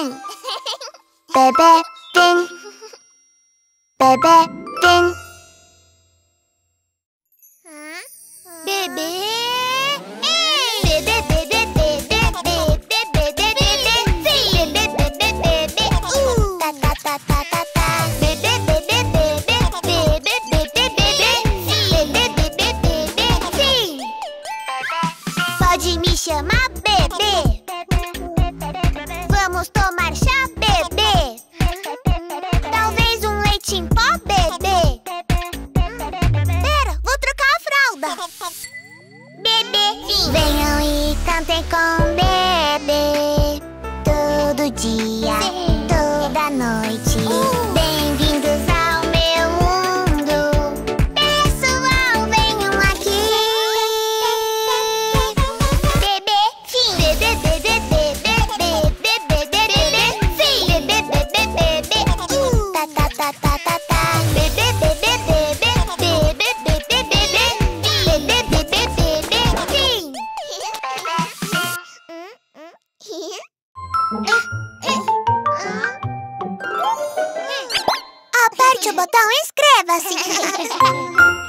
Pim. Bebê Pim. Bebê Pim. Bebê. Pode me chamar bebê. Bebê Fim. Venham e cantem com bebê. Todo dia, Sim. toda noite. Uh! Aperte o botão e inscreva-se!